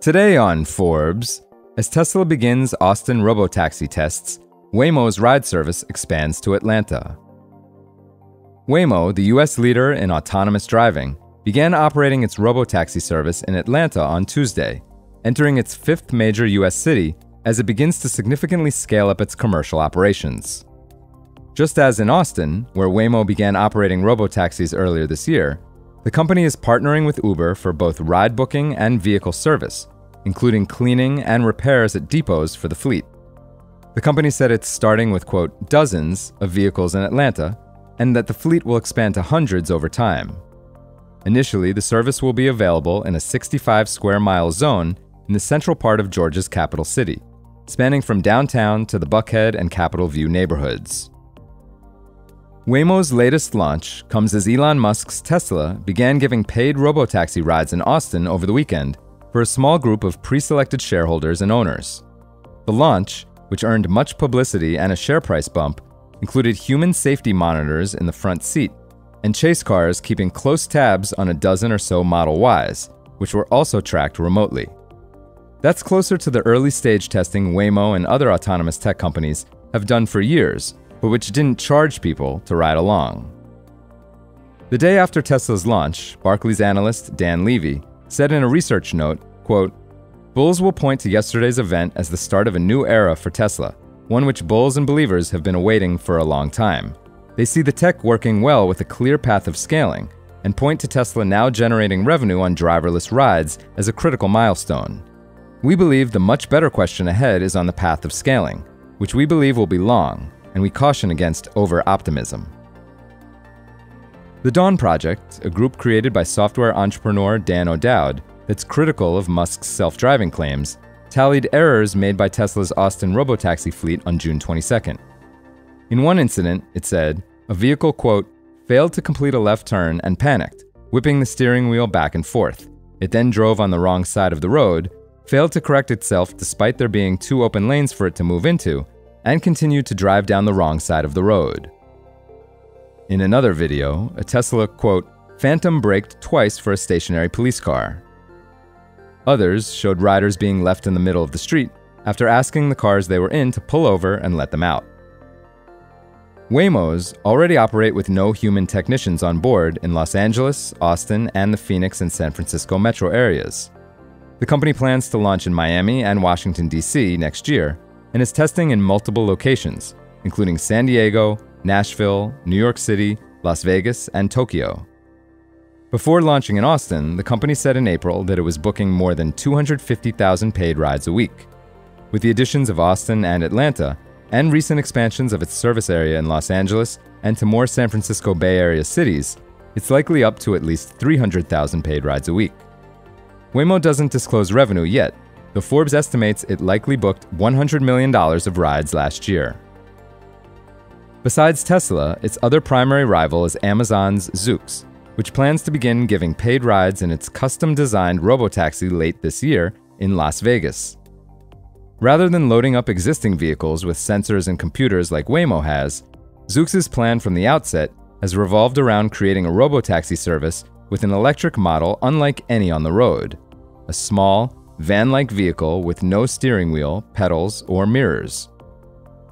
Today on Forbes, as Tesla begins Austin robotaxi tests, Waymo's ride service expands to Atlanta. Waymo, the US leader in autonomous driving, began operating its robotaxi service in Atlanta on Tuesday, entering its fifth major US city as it begins to significantly scale up its commercial operations. Just as in Austin, where Waymo began operating robotaxis earlier this year, the company is partnering with Uber for both ride booking and vehicle service, including cleaning and repairs at depots for the fleet. The company said it's starting with, quote, dozens of vehicles in Atlanta, and that the fleet will expand to hundreds over time. Initially, the service will be available in a 65 square mile zone in the central part of Georgia's capital city, spanning from downtown to the Buckhead and Capitol View neighborhoods. Waymo's latest launch comes as Elon Musk's Tesla began giving paid robotaxi rides in Austin over the weekend for a small group of pre selected shareholders and owners. The launch, which earned much publicity and a share price bump, included human safety monitors in the front seat and chase cars keeping close tabs on a dozen or so Model Ys, which were also tracked remotely. That's closer to the early stage testing Waymo and other autonomous tech companies have done for years, but which didn't charge people to ride along. The day after Tesla's launch, Barclays analyst Dan Levy said in a research note, quote, Bulls will point to yesterday's event as the start of a new era for Tesla, one which bulls and believers have been awaiting for a long time. They see the tech working well with a clear path of scaling, and point to Tesla now generating revenue on driverless rides as a critical milestone. We believe the much better question ahead is on the path of scaling, which we believe will be long, and we caution against over optimism. The Dawn Project, a group created by software entrepreneur Dan O'Dowd that's critical of Musk's self driving claims, tallied errors made by Tesla's Austin robotaxi fleet on June 22nd. In one incident, it said, a vehicle, quote, failed to complete a left turn and panicked, whipping the steering wheel back and forth. It then drove on the wrong side of the road, failed to correct itself despite there being two open lanes for it to move into, and continued to drive down the wrong side of the road. In another video, a Tesla, quote, phantom braked twice for a stationary police car. Others showed riders being left in the middle of the street after asking the cars they were in to pull over and let them out. Waymos already operate with no human technicians on board in Los Angeles, Austin, and the Phoenix and San Francisco metro areas. The company plans to launch in Miami and Washington, D.C. next year and is testing in multiple locations, including San Diego, Nashville, New York City, Las Vegas, and Tokyo. Before launching in Austin, the company said in April that it was booking more than 250,000 paid rides a week. With the additions of Austin and Atlanta, and recent expansions of its service area in Los Angeles and to more San Francisco Bay Area cities, it's likely up to at least 300,000 paid rides a week. Waymo doesn't disclose revenue yet, though Forbes estimates it likely booked $100 million of rides last year. Besides Tesla, its other primary rival is Amazon's Zoox, which plans to begin giving paid rides in its custom designed robotaxi late this year in Las Vegas. Rather than loading up existing vehicles with sensors and computers like Waymo has, Zoox's plan from the outset has revolved around creating a robotaxi service with an electric model unlike any on the road a small, van like vehicle with no steering wheel, pedals, or mirrors.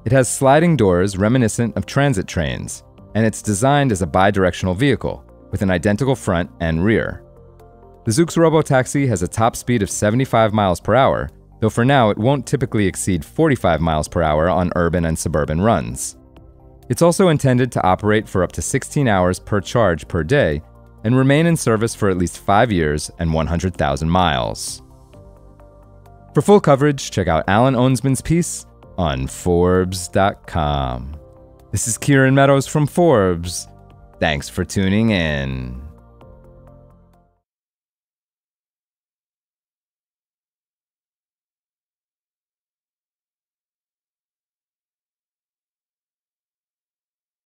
It has sliding doors reminiscent of transit trains, and it's designed as a bidirectional vehicle with an identical front and rear. The Zoox Robotaxi has a top speed of 75 miles per hour, though for now it won't typically exceed 45 miles per hour on urban and suburban runs. It's also intended to operate for up to 16 hours per charge per day and remain in service for at least 5 years and 100,000 miles. For full coverage, check out Alan Ohnsman's piece on Forbes.com. This is Kieran Meadows from Forbes. Thanks for tuning in.